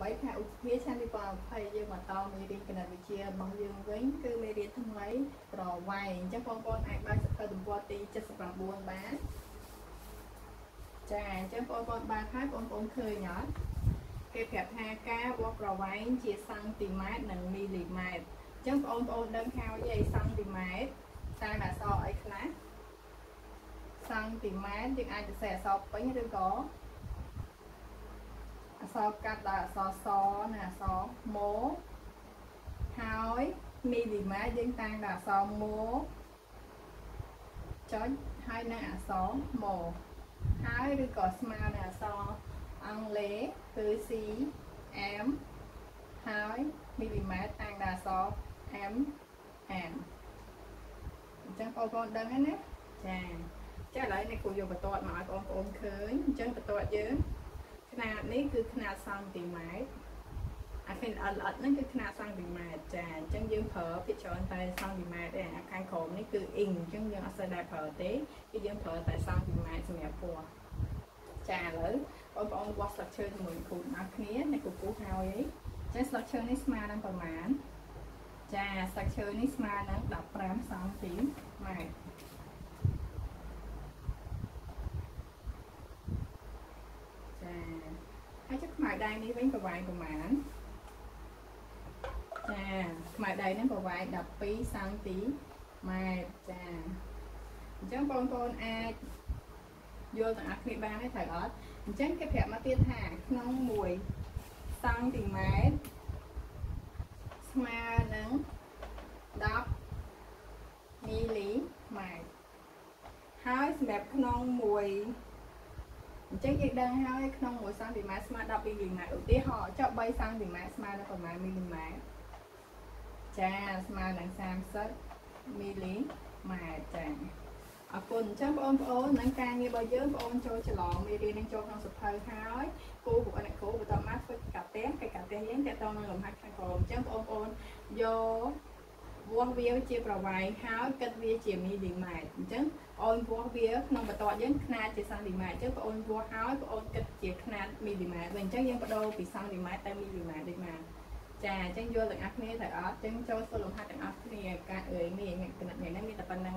ខែឧសភាឆ្នាំ2020យើងបន្តមេរៀនគណិតវិទ្យារបស់យើងវិញគឺមេរៀនថ្មីប្រវែងអញ្ចឹងបងប្អូនអាចបើកសៀវភៅទំព័រទី79បានចាអញ្ចឹងបងប្អូនបើកហើយបងប្អូនឃើញអត់គេប្រាប់ថាការវាស់ប្រវែងជាសង់ទីម៉ែត្រនិងមីលីម៉ែត្រអញ្ចឹងបងប្អូនដឹងហើយអីសង់ទីម៉ែត្រតាមអក្សរអីខ្លះសង់ទីម៉ែត្រយើងអាចសរសេរអក្សរពេញឬក៏ អក្សរកាត់ដោយអក្សរសនិងអក្សរម៉ូហើយមីលីម៉ែត្រយើងតាំងដោយអក្សរម៉ូចុចហើយនឹងអក្សរម៉ូហើយឬក៏ស្មើនឹងអក្សរអង់គ្លេសគឺ C M ហើយមីលីម៉ែត្រតាំងដោយអក្សរ M N អញ្ចឹងបងប្អូនដឹងហើយណាចាចាឥឡូវនេះគ្រូយកបន្ទាត់មកឲ្យបងប្អូនឃើញអញ្ចឹងបន្ទាត់យើង ຂະຫນາດនេះគឺຂະຫນາດសង់ទីម៉ែត្រអាខិនអត់អត់ហ្នឹងគឺຂະຫນາດសង់ទីម៉ែត្រចាអញ្ចឹងយើងប្រើភាគច្រើនតែសង់ទីម៉ែត្រទេអាខាងក្រោមនេះគឺអ៊ីងអញ្ចឹងយើងអត់សូវដែរប្រើទេគឺយើងប្រើតែសង់ទីម៉ែត្រសម្រាប់ពណ៌ចាឥឡូវបងប្អូនវាស់ស្លឹកឈើជាមួយគ្រូដល់គ្នាអ្នកគ្រូគូហើយអីចាស្លឹកឈើនេះស្មើនឹងប្រមាណចាស្លឹកឈើនេះស្មើនឹង15សង់ទីម៉ែត្រ ដៃនេះវិញប្រវែងប្រមាណចាខ្មៅដៃហ្នឹងប្រវែង12សង់ទីម៉ែត្រចាអញ្ចឹងបងប្អូនអាចយល់ទាំងអស់គ្នាបានទេត្រូវអត់អញ្ចឹងគេប្រាប់មកទៀតថាក្នុង1សង់ទីម៉ែត្រស្មើនឹង10មីលីម៉ែត្រហើយសម្រាប់ក្នុង1 អញ្ចឹងយើងដឹងហើយក្នុង1សង់ទីម៉ែត្រស្មើ10មីលីម៉ែត្រឧទាហរណ៍ចុះ3សង់ទីម៉ែត្រស្មើនឹងប្រមាណមីលីម៉ែត្រចាស្មើនឹង30មីលីម៉ែត្រចាអរគុណអញ្ចឹងបងប្អូននឹងការងាររបស់យើងបងប្អូនចូលច្រឡំមេរៀននឹងចូលក្នុងសភៅហើយគូពួកអ្នកគ្រូបន្តមកធ្វើកាត់ផ្ទះកិច្ចកាត់ផ្ទះយើងតើតនឹងលំហាត់ខាងក្រោមអញ្ចឹងបងប្អូនយកវាស់វាជាប្រវែងហើយគិតវាជាមីលីម៉ែត្រអញ្ចឹង អូនវាស់វាក្នុងបន្ទាត់យើងខ្នាតជាសង់ទីម៉ែត្រអញ្ចឹងបងអូនវាស់ហើយបងអូនគិតជាខ្នាតមីលីម៉ែត្រវិញអញ្ចឹងយើងបដូរពីសង់ទីម៉ែត្រទៅមីលីម៉ែត្រដូចមកចាអញ្ចឹងយល់ទាំងអស់គ្នាទៅអត់អញ្ចឹងចូលចូលលំហាត់ទាំងអស់គ្នាការអើយនេះគណិតថ្ងៃនេះមានតែប៉ុណ្្នឹង